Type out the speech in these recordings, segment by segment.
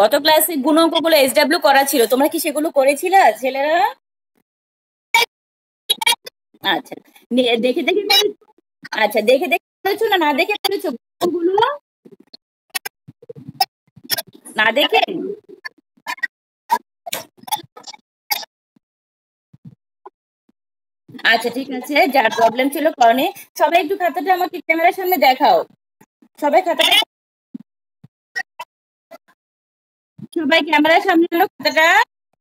গত ক্লাসে গুণ অঙ্কগুলো এসডাব্লিউ করা ছিল। তোমরা কি সেগুলো করেছিলে, ছেলেরা? আচ্ছা দেখে দেখে আচ্ছা দেখে দেখে না না দেখে করেছগুলো না দেখে? আচ্ছা ঠিক আছে যার প্রবলেম ছিল করণে সবাই একটু খাতাটা আমাকে ক্যামেরার সামনে দেখাও। সবাই খাতাটা সবাই ক্যামেরার সামনে খাতাটা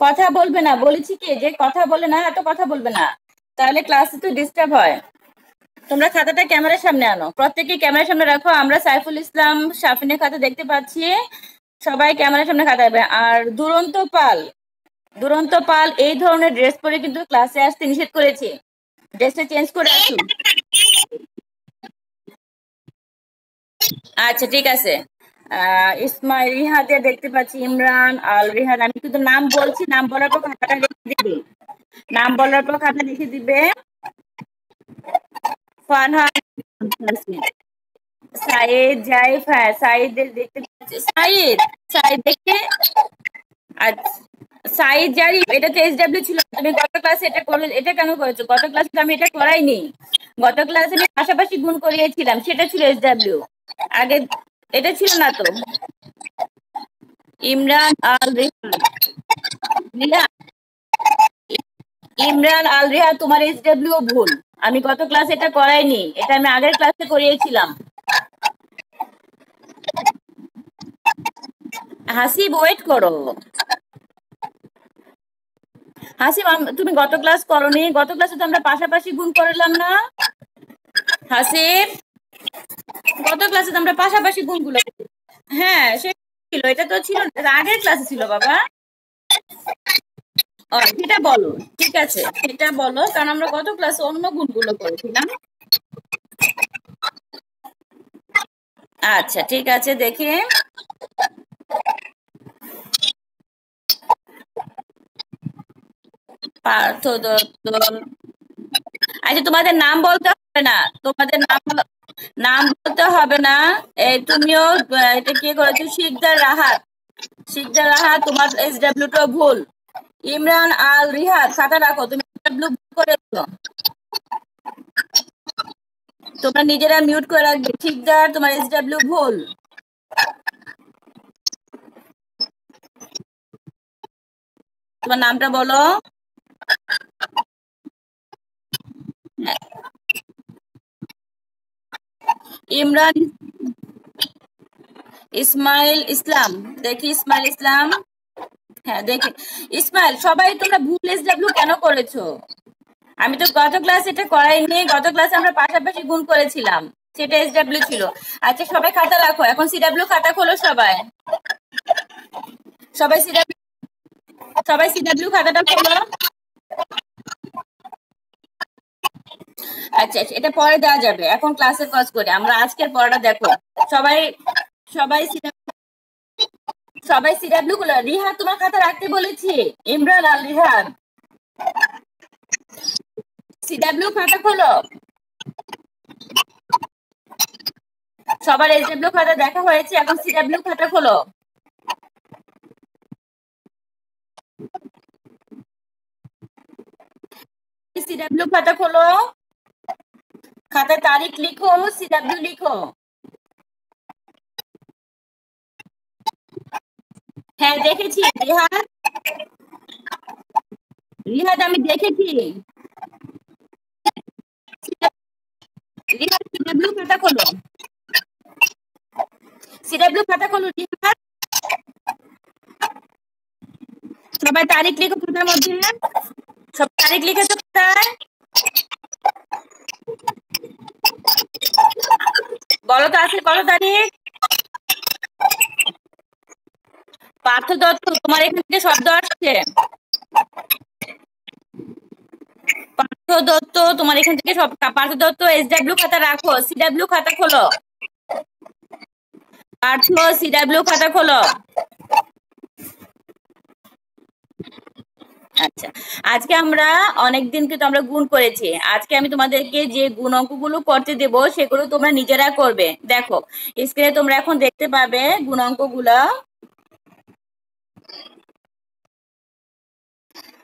কথা বলবে না। বলেছি কি, যে কথা বলে না, এত কথা বলবে না। তাহলে ক্লাসে তো ডিস্টার্ব হয়। তোমরা খাতাটা ক্যামেরার সামনে আনো। প্রত্যেকে ক্যামেরার সামনে রাখো। আমরা সাইফুল ইসলাম শাফিনের খাতা দেখতে পাচ্ছি। সবাই ক্যামেরার সামনে খাতা আর দুরন্ত পাল দুরন্ত পাল, এই ধরনের ড্রেস পরে কিন্তু ক্লাসে আসতে নিষেধ করেছে। ড্রেসটা চেঞ্জ করে আসুন। আচ্ছা ঠিক আছে। ইসমাইল, রিহাদে দেখতে পাচ্ছি, ইমরান আল রিহাদ। আমি কিন্তু নাম বলছি, নাম বলার পর খাতাটা লিখে দিবে। নাম বলার পর খাতা লিখে দিবে। হ্যাঁ সাইদ আচ্ছা জারিফ, এটা তো ছিল। তুমি গত ক্লাসে এটা করে, এটা কেন করেছ? গত ক্লাসে আমি এটা করাইনি। গত ক্লাসে আমি পাশাপাশি গুণ করিয়েছিলাম, সেটা ছিল এসডব্লিউ আগে এটা ছিল না তো। ইমরান আল ইমরান আল রিহা তোমার এসডব্লিউ ভুল। আমি গত ক্লাস এটা করাইনি, এটা আমি আগের ক্লাসে করিয়েছিলাম। হাসিব ওয়েট করো। হাসিব তুমি গত ক্লাস করনি, গত ক্লাসে তো আমরা পাশাপাশি গুণ করলাম না। হাসিব। গত ক্লাসে আমরা পাশাপাশি গুণগুলো হ্যাঁ সে ছিল, এটা তো ছিল এটা আগের ক্লাসে ছিল বাবা। সেটা বলো, ঠিক আছে সেটা বলো, কারণ আমরা গত ক্লাসে অন্য গুণগুলো করেছিলাম। আচ্ছা ঠিক আছে, দেখে। পার্থ দত্ত আচ্ছা তোমাদের নাম বলতে হবে না, তোমাদের নাম নাম বলতে হবে না। এই তুমিও এটা কি করেছ? শিকদার রাহাত শিকদার রাহাত তোমার এস ডাব্লিউ টা ভুল। ইমরান আল রিহাত খাতা রাখো, তুমি করেছ। তোমরা নিজেরা মিউট করে রাখবে। শিকদার তোমার এস ডাব্লিউ ভুল। তোমার নামটা বলো। ইমরান ইসমাইল ইসলাম, দেখি ইসমাইল ইসলাম? হ্যাঁ দেখি। ইসমাইল, সবাই তোমরা ভুল এস ডাব্লিউ কেন করেছ? আমি তো গত ক্লাস এটা করাইনি, গত ক্লাসে আমরা পাশাপাশি গুণ করেছিলাম। সেটা এস ডাব্লিউ ছিল। আচ্ছা সবাই খাতা রাখো। এখন সি ডাব্লিউ খাতা খোলো সবাই। সবাই সি ডাব্লিউ সবাই সি ডাব্লিউ খাতাটা খোলো। আচ্ছা আচ্ছা, এটা পরে দেওয়া যাবে। এখন ক্লাসের কাজ করে। আমরা আজকের পড়াটা দেখো। সবাই সবাই সবাই সিডাব্লিউ গুলো। রিহান তোমার খাতা রাখতে বলেছি। ইমরান আল রিহান সিডাব্লিউ খাতা খোলো। সবার এসডাব্লিউ খাতা দেখা হয়েছে এখন সিডাব্লিউ খাতা খোলো। সিডাব্লিউ খাতা খোলো। খাতায় তারিখ লিখো সিডাব্লিউ লিখো হ্যাঁ দেখেছি রিহাদ রিহাদ আমি দেখেছি রিহাদ সিডাব্লিউ খাতা খোলো সিডাব্লিউ খাতা খোলো রিহাদ সবাই তারিখ লিখো খাতার মধ্যে সব তারিখ লিখেছো খাতায় বলো তো আছে কত তারিখ পার্থ দত্ত, তোমার এখান থেকে শব্দ আসছে? পার্থ দত্ত, তোমার এখান থেকে সব পার্থ দত্ত এস ডাব্লিউ খাতা রাখো সি ডাব্লিউ খাতা খোলো। পার্থ সি ডাব্লিউ খাতা খোলো। আচ্ছা আজকে আমরা অনেকদিন কিন্তু আমরা গুণ করেছি। আজকে আমি তোমাদেরকে যে গুণ অঙ্কগুলো করতে দেব, সেগুলো তোমরা নিজেরা করবে। দেখো স্ক্রিনে তোমরা এখন দেখতে পাবে গুণ অঙ্কগুলো।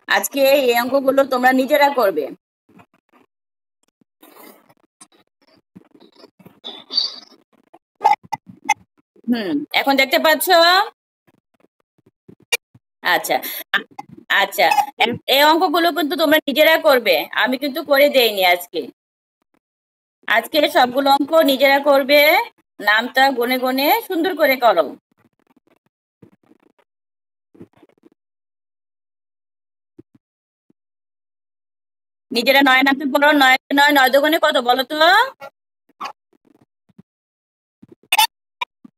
আজকে এই অঙ্কগুলো তোমরা নিজেরা করবে। হুম, এখন দেখতে পাচ্ছ? আচ্ছা আচ্ছা এই অঙ্কগুলো কিন্তু তোমরা নিজেরা করবে। আমি কিন্তু করে দেইনি আজকে। আজকে সবগুলো অঙ্ক নিজেরা করবে, নামটা গনে গনে সুন্দর করে করো। নিজেরা নয় নামতে বলো, নয় নয় নয় দোকানে কত বলো তো?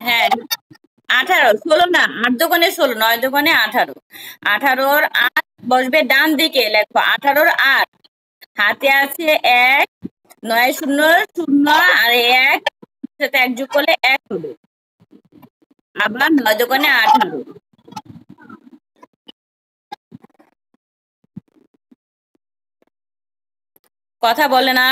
হ্যাঁ আঠারো, ষোলো না, আট দোকানে ষোলো, নয় দোকানে আঠারো। আঠারোর আট বসবে ডান দিকে, লেখো, আঠারোর আট। হাতে আছে এক, নয় শূন্য শূন্য, আর এক, সাথে এক যোগ করলে এক হবে আবার নয় দোকানে আঠারো। কথা বলে না?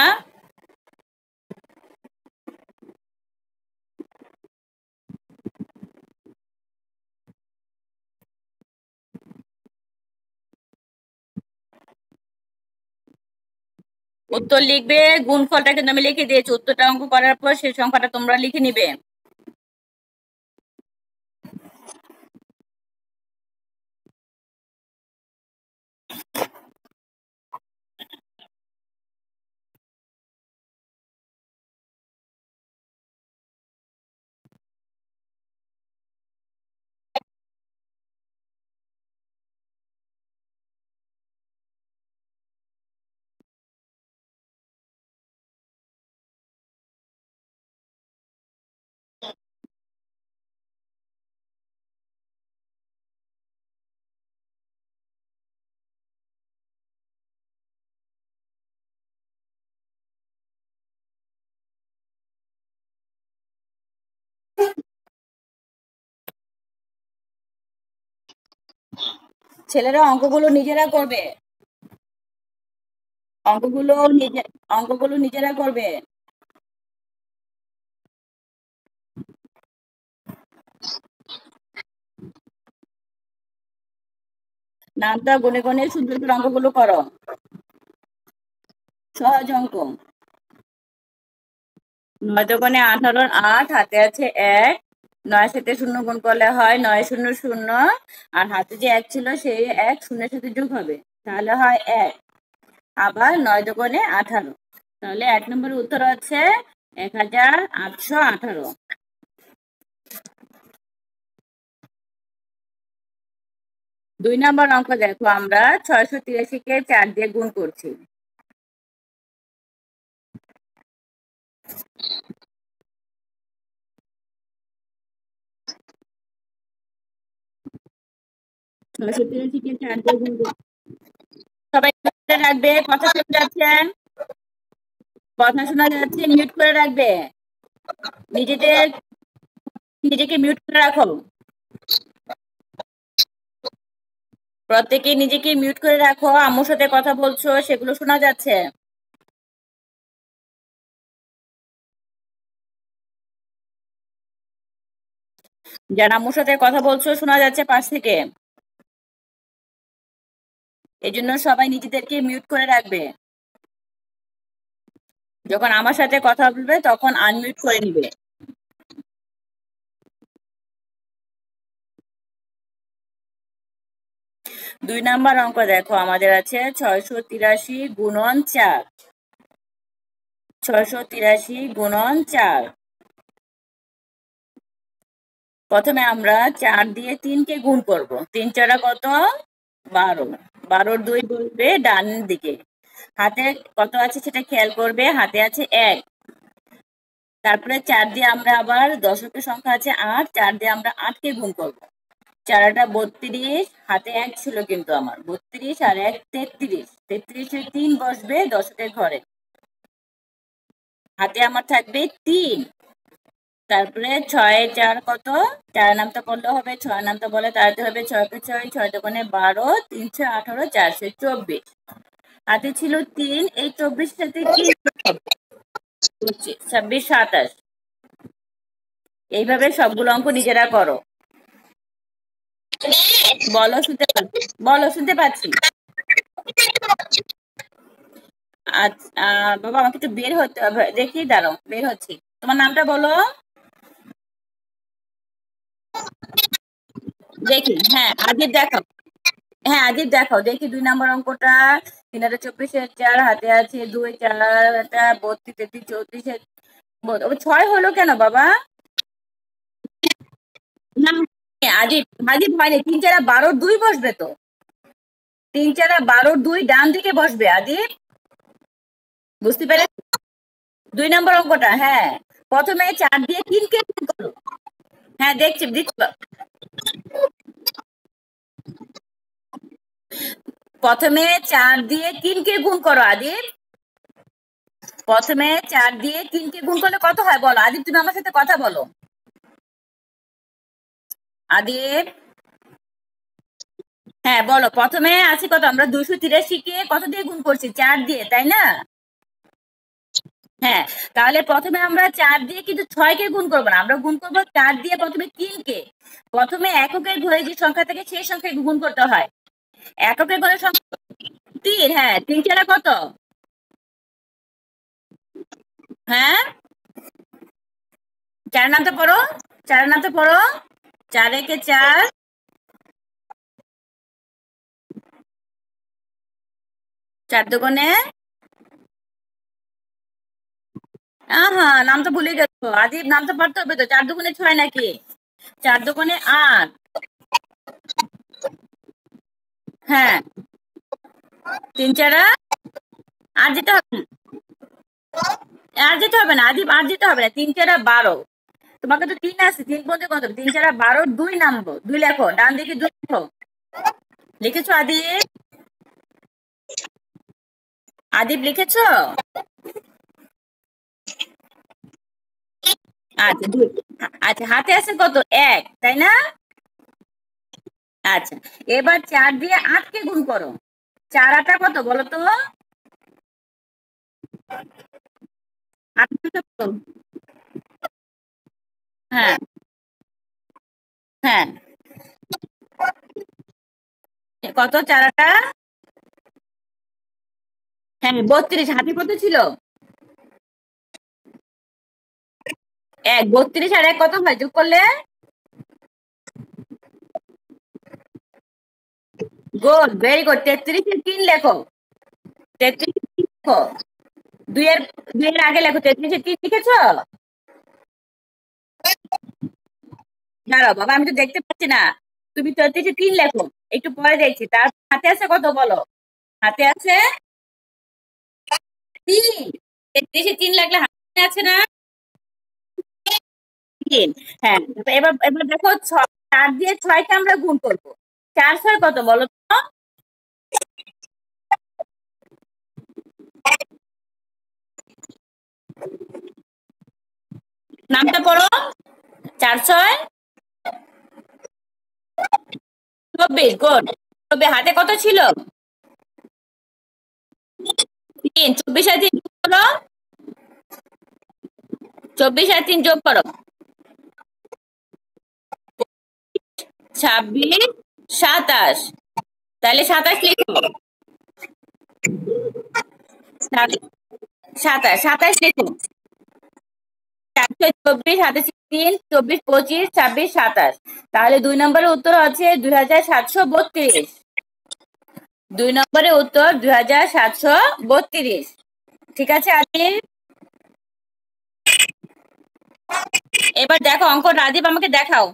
উত্তর লিখবে, গুণফলটা কিন্তু আমি লিখে দিয়েছি, উত্তরটা অঙ্ক করার পর সেই সংখ্যাটা তোমরা লিখে নিবে। ছেলেরা অঙ্কগুলো নিজেরা করবে। অঙ্কগুলো নিজে, অঙ্কগুলো নিজেরা করবে। নামটা গুনে গুনে সুন্দর করে অঙ্কগুলো করো। সহজ অঙ্ক। নয় দোকানে আঠারোর আট, হাতে আছে এক নয় সাথে শূন্য গুণ করলে হয় নয় শূন্য শূন্য। আর হাতে যে এক ছিল সেই এক শূন্যের সাথে যোগ হবে। তাহলে হয় এক। আবার নয় দোকানে আঠারো। তাহলে এক নম্বর উত্তর হচ্ছে এক হাজার আটশো আঠারো। দুই নম্বর অঙ্ক দেখো, আমরা ছয়শো তিরাশিকে চার দিয়ে গুণ করছি। কথা শোনা যাচ্ছে মিউট করে রাখবে। নিজেকে মিউট করে রাখো। প্রত্যেকে নিজেকে মিউট করে রাখো, আম্মুর সাথে কথা বলছো, সেগুলো শোনা যাচ্ছে। যারা আম্মুর সাথে কথা বলছো, শোনা যাচ্ছে পাশ থেকে। এই জন্য সবাই নিজেদেরকে মিউট করে রাখবে। যখন আমার সাথে কথা বলবে, তখন আনমিউট করে নিবে। দুই নাম্বার অঙ্ক দেখো, আমাদের আছে ছয়শো তিরাশি গুণন চার। ছয়শো তিরাশি গুণন চার। প্রথমে আমরা চার দিয়ে তিনকে গুণ করব। তিন চারা কত? বারো। বারোর দুই বলবে ডান দিকে। হাতে কত আছে সেটা খেয়াল করবে, হাতে আছে এক। তারপরে চার দিয়ে আমরা আবার দশকের সংখ্যা আছে আট, চার দিয়ে আমরা আটকে গুণ করব। চারাটা বত্রিশ, হাতে এক ছিল কিন্তু আমার। বত্রিশ আর এক তেত্রিশ। তেত্রিশে তিন বসবে দশকের ঘরে। হাতে আমার থাকবে তিন। তারপরে ছয়, চার কত? চার নামটা করলে হবে, ছয় নামটা বলে তাড়াতে হবে ছয়কে ছয় ছয় দোকানে বারো তিনশো আঠারো চারশো চব্বিশ। হাতে ছিল তিন, এই চব্বিশ সাথে কি ছাব্বিশ, সাতাশ। এইভাবে সবগুলো অঙ্ক নিজেরা করো। বলো, শুনতে পাচ্ছি বলো, শুনতে পাচ্ছি। আচ্ছা বাবা, আমাকে একটু বের হতে দেখি দাঁড়ো বের হচ্ছি। তোমার নামটা বলো। দেখি হ্যাঁ আদিব দেখো হ্যাঁ আদিব দেখো দেখি দুই নম্বর অঙ্কটা। তিন হাজার চব্বিশের চার, হাতে আছে দুই চারটা বত্রিশ, তেত্রিশ, চৌত্রিশের ছয় হলো কেন বাবা? হয়নি তিন চারা বারোর দুই বসবে তো। তিন চারা বারোর দুই বসবে বুঝতে দুই নম্বর অঙ্কটা হ্যাঁ। প্রথমে চার দিয়ে হ্যাঁ দেখছি, দিচ্ছি। প্রথমে চার দিয়ে তিনকে গুণ করো আদিব প্রথমে চার দিয়ে তিনকে গুণ করলে কত হয় বলো? আদিব তুমি আমার সাথে কথা বলো। আদিব হ্যাঁ বলো। প্রথমে আছে কত? আমরা দুইশো তিরাশি কে কত দিয়ে গুণ করছি? চার দিয়ে, তাই না? হ্যাঁ তাহলে প্রথমে আমরা চার দিয়ে কিন্তু ছয়কে গুণ করব না। আমরা গুণ করব চার দিয়ে প্রথমে তিনকে। প্রথমে এককের ঘরে যে সংখ্যা থাকে সেই সংখ্যায় গুণ করতে হয়। এককের ঘরে সংখ্যা তিন হ্যাঁ তিন চারা কত? হ্যাঁ? চার নামটা পড়ো চার নামটা পড়ো। চার একে চার চার দোকানে আহা, নাম তো ভুলে গেছো। আদিব, নাম তো পড়তে হবে তো। চার দোকানে ছয় নাকি? চার দোকানে আট। হ্যাঁ। তিন, চারা আর যেতে হবে আর যেতে হবে না। আদিব, আর যেতে হবে না। তিন, চারা বারো। তোমাকে তো তিন আছে। তিন পর্যন্ত কত? তিন, চারা বারো, দুই নামবো। দুই লেখো। ডান দিকে দুই লেখো। লিখেছো আদিব? আদিব লিখেছো? আচ্ছা দুই আচ্ছা হাতে আছে কত? এক, তাই না? আচ্ছা এবার চার দিয়ে আটকে গুণ করো। চার আটা কত বলো তো? হ্যাঁ হ্যাঁ। কত চারাটা? হ্যাঁ বত্রিশ, হাতে কত ছিল? এক, বত্রিশ আর এক কত যোগ করলে? গুড ভেরি গুড তেত্রিশের তিন লেখো। তেত্রিশের তিন লেখো। দুইয়ের দুইয়ের আগে লেখো। তিন লিখেছ? দাঁড়াও, বাবা, আমি তো দেখতে পাচ্ছি না। তুমি তেত্রিশে তিন লেখো। একটু পরে দেখছি। তার হাতে আছে কত বলো? হাতে আছে? তিন। তেত্রিশে তিন লাগলে হাতে আছে না? তিন হ্যাঁ এবার এবার দেখো চার দিয়ে ছয়কে আমরা গুণ করব। চার, ছয় কত বলো তো? নামটা পড়ো। চার, ছয়। চব্বিশ গুড চব্বিশ, হাতে কত ছিল? তিন, চব্বিশ আর তিন যোগ করো। চব্বিশ আর তিন যোগ করো। ছাব্বিশ, সাতাশ। তাহলে সাতাশ লিখো সাতাশ সাতাশ লিখো চারশো চব্বিশ, সাতাশ তিন, চব্বিশ, পঁচিশ, ছাব্বিশ, সাতাশ। তাহলে দুই নম্বরের উত্তর আছে দুই হাজার সাতশো বত্রিশ। দুই নম্বরের উত্তর দুই হাজার সাতশো বত্রিশ। ঠিক আছে আদিব এবার দেখো অঙ্ক রাজীব আমাকে দেখাও।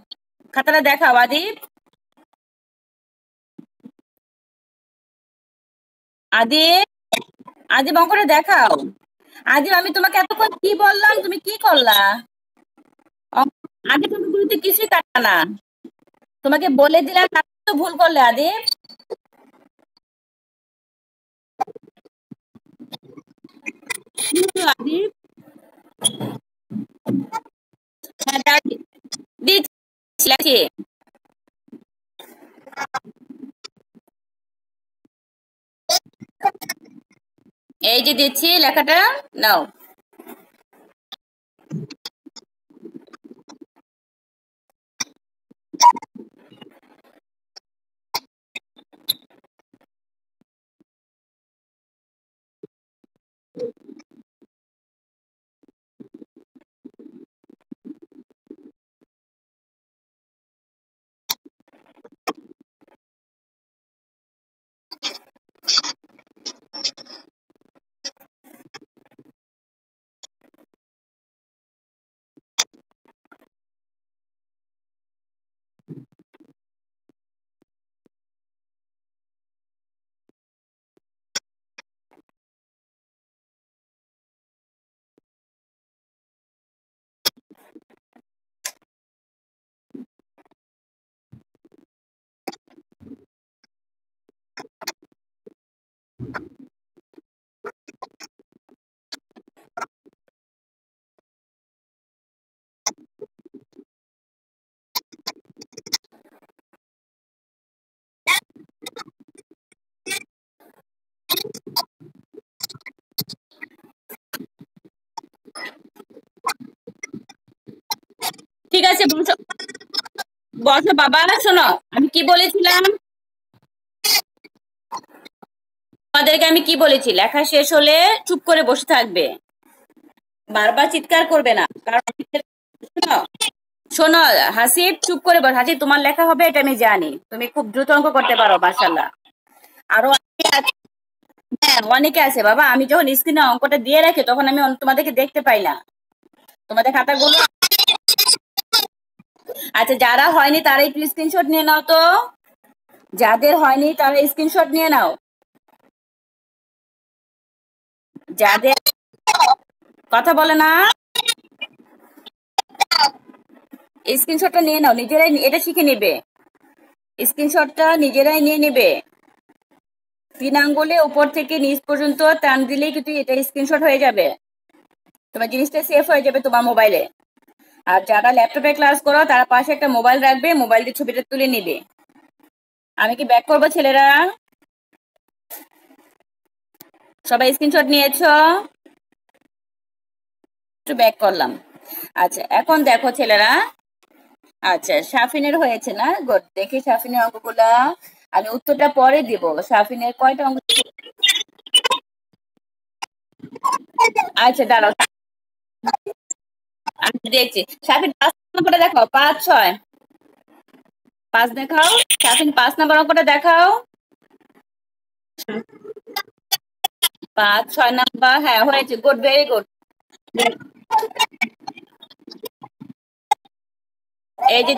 খাতাটা দেখাও আদিব আদিব আদিব অঙ্কটা দেখাও। আদিব আমি তোমাকে এতক্ষণ কি বললাম? তুমি কি করলা? আগে তুমি কিছুই কাটা না। তোমাকে বলে দিলাম তো ভুল করলে আদিব আদিব হ্যাঁ এই যে দিচ্ছি লেখাটা নাও। ঠিক আছে বসো বসো বাবা, শোনো, আমি কি বলেছিলাম? তোমাদেরকে আমি কি বলেছি? লেখা শেষ হলে চুপ করে বসে থাকবে। বারবার চিৎকার করবে না। কারণ শোনো শোনো হাসিব চুপ করে বল হাসিব তোমার লেখা হবে, এটা আমি জানি। তুমি খুব দ্রুত অঙ্ক করতে পারো মাসাল্লাহ আরও হ্যাঁ অনেকে আছে। বাবা, আমি যখন স্ক্রিনে অঙ্কটা দিয়ে রাখি, তখন আমি তোমাদেরকে দেখতে পাই না। তোমাদের খাতাগুলো আচ্ছা যারা হয়নি তারা একটু স্ক্রিনশট নিয়ে নাও তো। যাদের হয়নি তারা স্ক্রিনশট নিয়ে নাও। যাদের কথা বলে না স্ক্রিনশটটা নিয়ে নাও, নিজেরাই এটা শিখে নেবে। স্ক্রিনশটটা নিজেরাই নিয়ে নেবে। তিন আঙ্গুলে উপর থেকে নিচ পর্যন্ত টান দিলেই কিন্তু এটা স্ক্রিনশট হয়ে যাবে। তোমার জিনিসটা সেভ হয়ে যাবে তোমার মোবাইলে আর যারা ল্যাপটপে ক্লাস করো, তারা পাশে একটা মোবাইল রাখবে মোবাইল দিয়ে ছবিটা তুলে নিবে। আমি কি ব্যাক করব ছেলেরা? সবাই স্ক্রিনশট নিয়েছো? একটু ব্যাক করলাম। আচ্ছা এখন দেখো ছেলেরা। আচ্ছা সাফিনের হয়েছে না? গুড দেখি সাফিনের অঙ্কগুলা। আমি উত্তরটা পরে দিব। সাফিনের কয়টা অঙ্ক? আচ্ছা দাঁড়াও। আমি দেখছি। সাফিন পাঁচ নম্বরটা দেখাও। পাঁচ, ছয়। পাঁচ দেখাও। সাফিন পাঁচ নম্বর অঙ্কটা দেখাও। পাঁচ, ছয় নাম্বার। হ্যাঁ হয়েছে। Good, very good. এই যে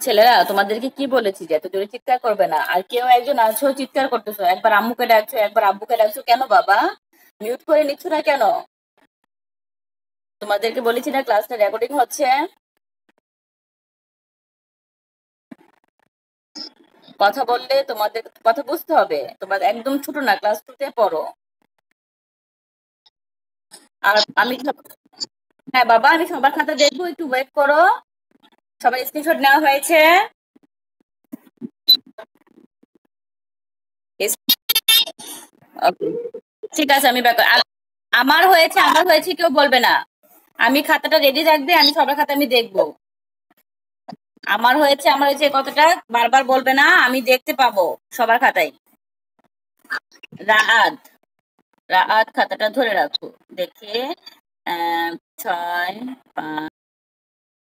ছেলেরা, তোমাদেরকে কি বলেছি যে এত জোরে চিৎকার করবে না? আর কেউ একজন আছো, চিৎকার করতেছো। একবার আম্মুকে ডাকছো, একবার আব্বুকে ডাকছো। কেন বাবা? মিউট করে নিচ্ছ না কেন? তোমাদেরকে বলেছি না ক্লাসটা রেকর্ডিং হচ্ছে? কথা বললে তোমাদের, কথা বুঝতে হবে। তোমার একদম ছোট না ক্লাস টুতে পড়ো। আর আমি হ্যাঁ বাবা, আমি সবার খাতা দেখব, একটু ওয়েট করো। সবার স্ক্রিনশট নেওয়া হয়েছে। ঠিক আছে, আমি আমার হয়েছে আমার হয়েছে কেউ বলবে না। আমি খাতাটা রেডি রাখবে আমি সবার খাতা আমি দেখব। আমার হয়েছে আমার হয়েছে কতটা বারবার বলবে না, আমি দেখতে পাবো সবার খাতায়। রাত রাত খাতাটা ধরে রাখো। দেখে ছয়, পাঁচ।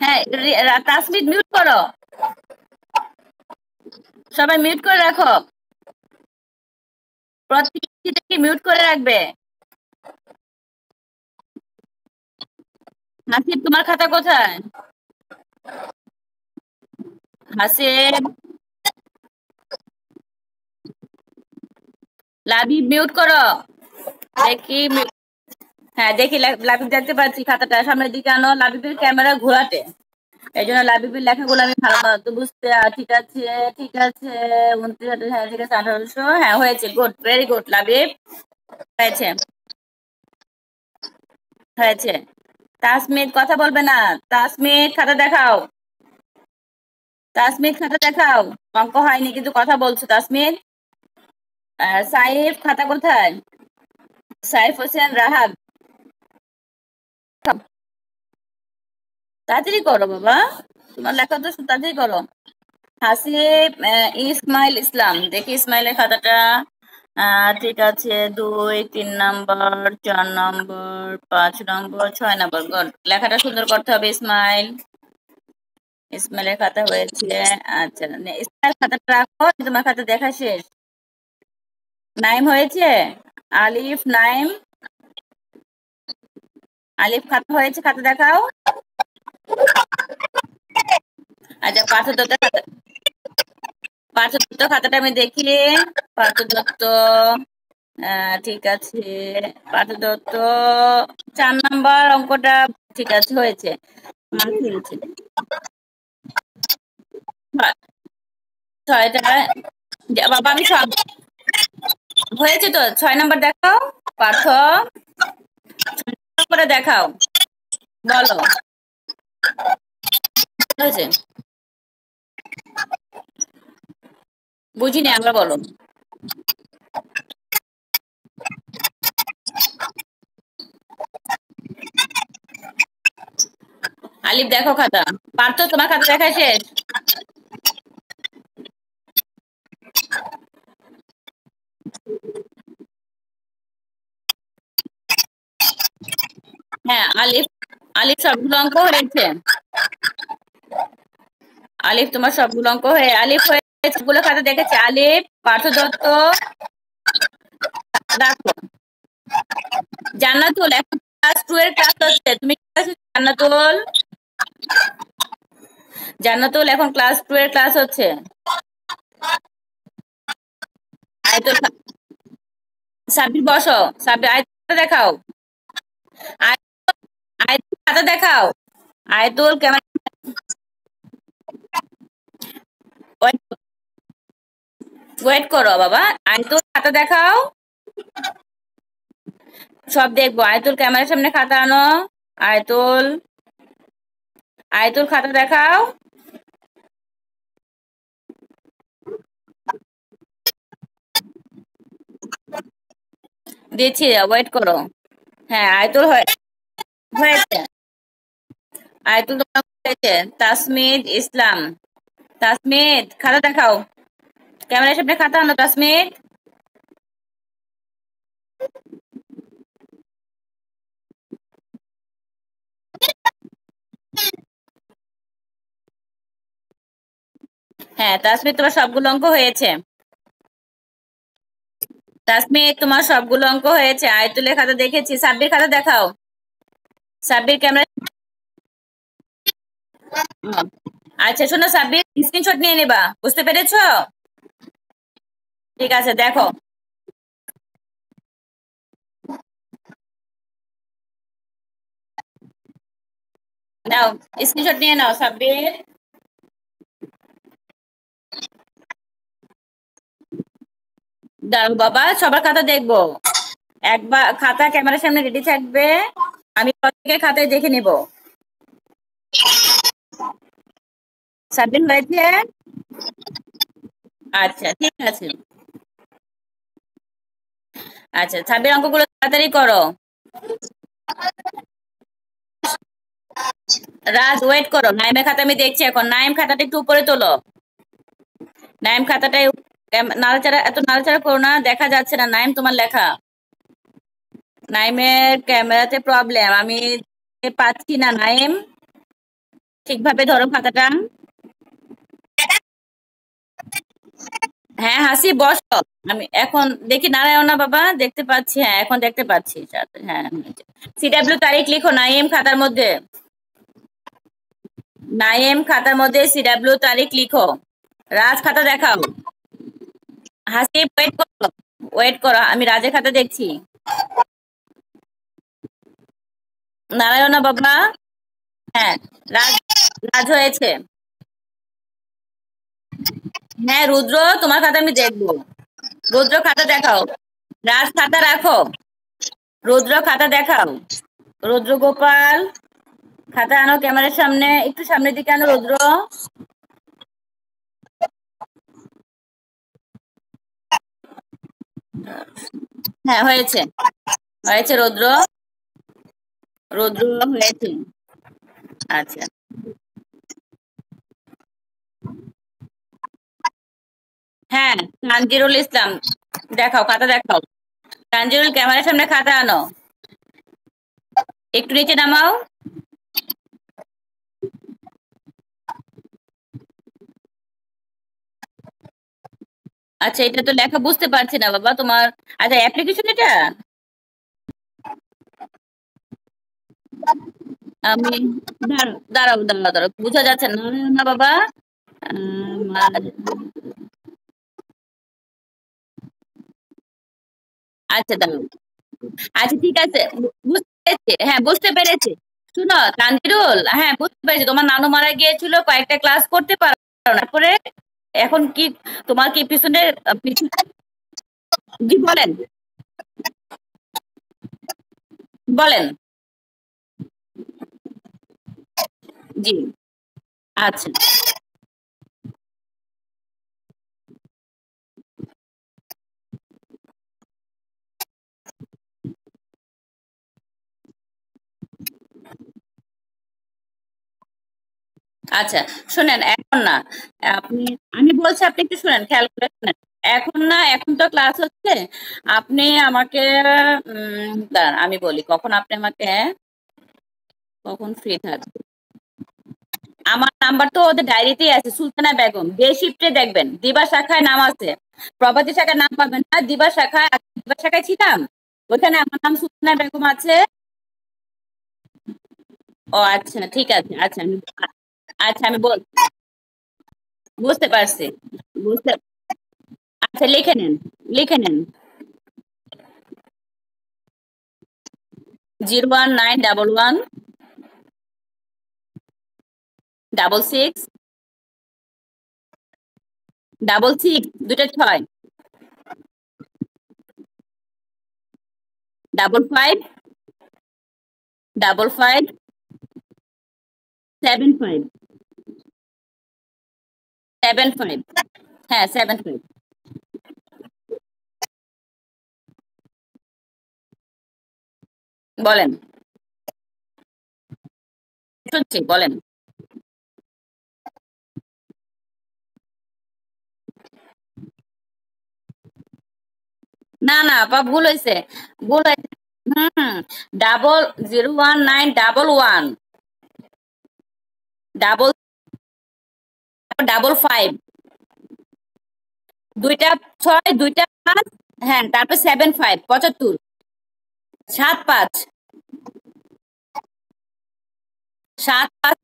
হ্যাঁ তাসবিহ মিউট করো। সবাই মিউট করে রাখো। প্রত্যেকে মিউট করে রাখবে। হাসিব তোমার খাতা কোথায়? হাসিব। লাবিব, মিউট করো। দেখি mu- হ্যাঁ দেখি লাবিব দেখতে পাচ্ছি খাতাটা। সামনের দিকে আনো, লাবিবের ক্যামেরা ঘোরাতে এই জন্য লাবিবের লেখাগুলো আমি ভালো বুঝতে ঠিক আছে ঠিক আছে, উনত্রিশ হ্যাঁ ঠিক আছে, আঠারোশো হ্যাঁ হয়েছে গুড ভেরি গুড লাবিব। হয়েছে। হয়েছে। তাসমিদ, কথা বলবে না। তাসমিদ, খাতা দেখাও। তাসমিদ, খাতা দেখাও। অঙ্ক হয়নি, কিন্তু কথা বলছো, তাসমিদ। সাইফ, খাতা কোথায়? সাইফ হোসেন, রাহাত। তাড়াতাড়ি করো বাবা। তোমার লেখা তো তাড়াতাড়ি করো। আহ, ইসমাইল ইসলাম। দেখি ইসমাইলের খাতাটা। ঠিক আছে দুই তিন নম্বর চার নম্বর পাঁচ নম্বর ছয় নম্বর। লেখাটা সুন্দর করতে হবে ইসমাইল। ইসমাইলের খাতা হয়েছে। আচ্ছা ইসমাইল খাতাটা রাখো তোমার খাতা দেখা শেষ। নাইম হয়েছে? আলিফ নাইম? আলিফ, খাতা হয়েছে, খাতা দেখাও। আচ্ছা পার্থ দত্ত খাতা। পার্থ দত্ত খাতাটা আমি দেখি। পার্থ দত্ত ঠিক আছে। পার্থ দত্ত, চার নাম্বার অঙ্কটা ঠিক আছে, হয়েছে। ছয়টা বাবা, আমি সব হয়েছে তো? ছয় নাম্বার দেখাও, পার্থ। করে দেখাও। বলো। বুঝিনি আমরা বলো। আলিফ দেখো খাতা। পার্থ তোমার খাতা দেখা শেষ? আলিফ আলিফ সবগুলো অঙ্ক হয়েছে। আলিফ, তোমার সবগুলো অঙ্ক হয়ে, আলিফ হয়ে সবগুলো খাতা দেখেছে। আলিফ পার্থ দত্ত জান্নাতুল, এখন ক্লাস টু এর ক্লাস তুমি জান্নাতুল। জান্নাতুল, এখন ক্লাস টু এর ক্লাস হচ্ছে। আয়তুল বসো। আয়তুল দেখাও। আয়তুল খাতা দেখাও। আয়তুল, কেমন ওয়েট করো বাবা। আয়তুল খাতা দেখাও। সব দেখব। আয়তুল ক্যামেরার সামনে খাতা আনো। আয়তুল। আয়তুল খাতা দেখাও। দিচ্ছি ওয়েট করো। হ্যাঁ আয়তুল হয়ে হয়েছে। আয়তুল তোমার হয়েছে তাসমিদ ইসলাম। তাসমিদ, খাতা দেখাও। ক্যামেরার সামনে খাতা আনো, তাসমিদ। হ্যাঁ তাসমিদ তোমার সবগুলো অঙ্ক হয়েছে। তাসমিদ তোমার সবগুলো অঙ্ক হয়েছে। আয়তুলের খাতা দেখেছি। সাব্বির খাতা দেখাও। সাব্বির ক্যামেরা আচ্ছা শোনো সাব্বির স্ক্রিনশট নিয়ে নেবা বুঝতে পেরেছ? ঠিক আছে দেখো। নাও স্ক্রিনশট নিয়ে নাও সাব্বির। দাঁড়াও বাবা সবার খাতা দেখব। একবার খাতা ক্যামেরার সামনে রেডি থাকবে। আমি প্রত্যেকের খাতায় দেখে নেব। সাবমিট হয়েছে আচ্ছা ঠিক আছে। আচ্ছা ছাব্বির অঙ্কগুলো তাড়াতাড়ি করো। রাজ ওয়েট করো। নাইমের খাতা আমি দেখছি এখন। নাইম খাতাটা একটু উপরে তোলো। নাইম খাতাটাই এম- নাড়াচাড়া এত নাড়াচাড়া করো না, দেখা যাচ্ছে না। নাইম, তোমার লেখা। নাইমের ক্যামেরাতে প্রবলেম আমি পাচ্ছি না, নাইম। ঠিকভাবে ধরো খাতাটা হ্যাঁ হাসি, বস। আমি এখন দেখি নারায়ণ না বাবা, দেখতে পাচ্ছি। হ্যাঁ এখন দেখতে পাচ্ছি। হ্যাঁ সিডাব্লিউ তারিখ লিখো, নাইম খাতার মধ্যে। নাইম খাতার মধ্যে সিডাব্লিউ তারিখ লিখো। রাজ খাতা দেখাও। হাসি ওয়েট করো। ওয়েট করো, আমি রাজের খাতা দেখছি। নারায়ণা বাবা হ্যাঁ রাজ রাজ হয়েছে। হ্যাঁ রুদ্র, তোমার খাতা আমি দেখব। রুদ্র খাতা দেখাও। রাজ খাতা রাখো। রুদ্র খাতা দেখাও। রুদ্র গোপাল, খাতা আনো ক্যামেরার সামনে। একটু সামনের দিকে আনো, রুদ্র। হ্যাঁ হয়েছে। হয়েছে, রুদ্র। রুদ্র হয়েছে। আচ্ছা। হ্যাঁ তানজিরুল ইসলাম, দেখাও, খাতা দেখাও। তানজিরুল, ক্যামেরার সামনে খাতা আনো। একটু নিচে নামাও। আচ্ছা এটা তো লেখা, বুঝতে পারছি না বাবা, তোমার আচ্ছা অ্যাপ্লিকেশন এটা? আমি দাঁড়াও দাঁড়াও দাঁড়াও, বোঝা যাচ্ছে না না বাবা। আচ্ছা দাঁড়াও। আচ্ছা ঠিক আছে, বুঝতে পেরেছি হ্যাঁ বুঝতে পেরেছি। শুনো তানজিরুল হ্যাঁ বুঝতে পেরেছি, তোমার নানু মারা গিয়েছিল, কয়েকটা ক্লাস করতে পারো তারপরে এখন কি, তোমার কি পিছনে জি, বলেন। বলেন। জি। আচ্ছা। আচ্ছা শুনেন, এখন না, আপনি, আমি বলছি, আপনি একটু শুনেন, খেয়াল করে শুনেন। এখন না, এখন তো ক্লাস হচ্ছে, আপনি আমাকে দাঁড়ান, আমি বলি, কখন আপনি আমাকে, কখন ফ্রি থাকবেন? আমার নাম্বার তো ওদের ডায়েরিতেই আছে, সুলতানা বেগম। ডে শিফটে দেখবেন, দিবা শাখায় নাম আছে। প্রভাতী শাখায় নাম পাবেন না, দিবা শাখায় দিবা শাখায় ছিলাম। ওখানে আমার নাম সুলতানা বেগম আছে। ও আচ্ছা ঠিক আছে আচ্ছা আমি আচ্ছা আমি বল বুঝতে পারছি, বুঝতে আচ্ছা লিখে নেন লিখে নেন। Zero one nine double one double six double six দুটা ছয়। Double five double five seven five seven five হ্যাঁ সেভেন ফাইভ বলেন। বলেন। না না, আপা, ভুল হয়েছে ভুল হয়েছে হুম double zero one nine double one double double five দুইটা ছয়, দুইটা পাঁচ হ্যাঁ তারপর সেভেন ফাইভ পঁচাত্তর। সাত পাঁচ। সাত পাঁচ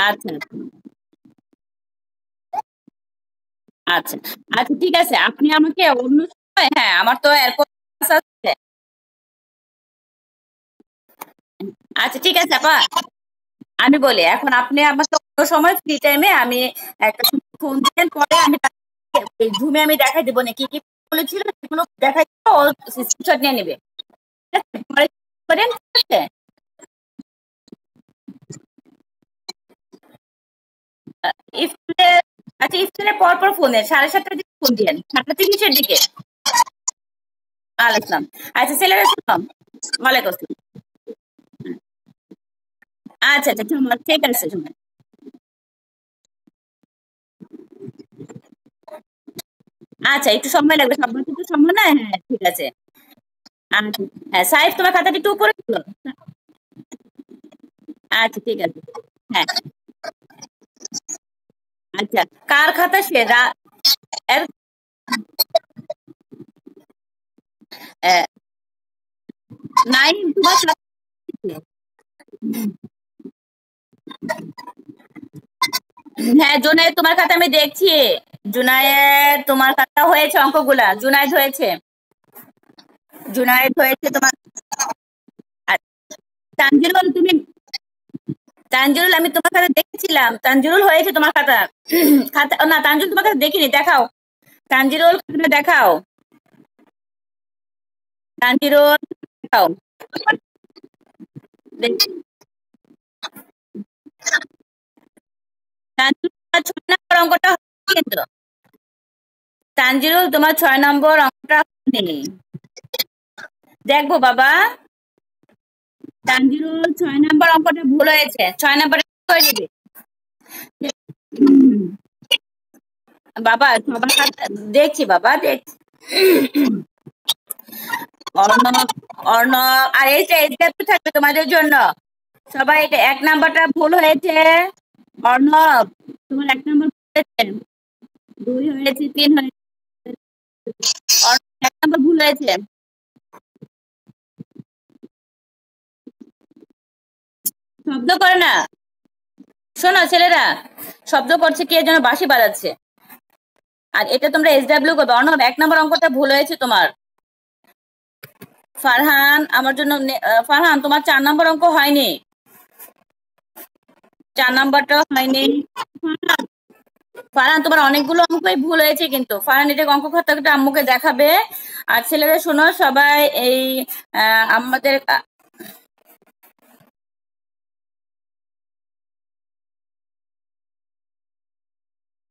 আচ্ছা। আচ্ছা আচ্ছা ঠিক আছে, আপনি আমাকে অন্য সময় হ্যাঁ আমার তো এরপর আছে। আচ্ছা ঠিক আছে, আপা। আমি বলি, এখন আপনি আমাকে অন্য সময় ফ্রি টাইমে আমি একটা ফোন দিলেন, পরে আমি ঝুমে আমি দেখাই দেবো না, কি কি বলেছিল সেগুলো দেখাই স্ক্রিনশট নিয়ে নেবে? করেন, ঠিক আছে? স্কুলে আচ্ছা স্কুলে পর পর ফোন দেন সাড়ে সাতটার দিকে ফোন দিলেন সাতটা তিরিশের দিকে। আচ্ছা ছেলেরা ওয়ালাইকুম আসসালাম। আচ্ছা আচ্ছা ঠিক আছে ঝুমা আচ্ছা একটু সময় লাগবে, সব তো সময় না হ্যাঁ ঠিক আছে। আচ্ছা হ্যাঁ সাহেব, তোমার খাতাটা একটু উপরে আচ্ছা ঠিক আছে। হ্যাঁ। আচ্ছা কার খাতা সে এর আহ, তোমার হ্যাঁ জুনায়েদ তোমার খাতা আমি দেখছি। জুনায়েদ তোমার খাতা হয়েছে অঙ্কগুলা। জুনায়েদ হয়েছে। জুনায়েদ হয়েছে তোমার তুমি তানজিরুল, আমি তোমার খাতা দেখেছিলাম। তানজিরুল হয়েছে তোমার খাতা। খাতা, না, তানজিরুল তোমার খাতা দেখিনি, দেখাও। তানজিরুল খাতাটা দেখাও। তানজিরুল, দেখাও। তোমার ছয় নম্বর অঙ্কটা হয়নি কিন্তু তানজিরুল তোমার ছয় নম্বর অঙ্কটা হয়নি দেখব বাবা তানজিরুল ছয় নম্বর অঙ্কটা ভুল হয়েছে। ছয় নম্বরে করে দিবে বাবা, সবার দেখছি বাবা, দেখছি। অর্ণব অর্ণব, আর এইটা থাকবে তোমাদের জন্য। সবাই এটা এক নাম্বারটা ভুল হয়েছে। অর্ণব, তোমার এক নাম্বার ভুল হয়েছে। দুই হয়েছে, তিন হয়েছে। এক নাম্বার ভুল হয়েছে। শব্দ করে না। শোনো ছেলেরা, শব্দ করছে কে যেন বাঁশি বাজাচ্ছে। আর এটা তোমরা এস ডাব্লিউ করবে। অর্ণব, এক নম্বর অঙ্কটা ভুল হয়েছে তোমার। ফারহান, আমার জন্য ফারহান, তোমার চার নম্বর অঙ্ক হয়নি। চার নাম্বারটা হয়নি। ফারহান, তোমার অনেকগুলো অঙ্কই ভুল হয়েছে কিন্তু। ফারহান, এটা অঙ্ক খাতাটা আম্মুকে দেখাবে। আর ছেলেরা, শোনো, সবাই এই আমাদের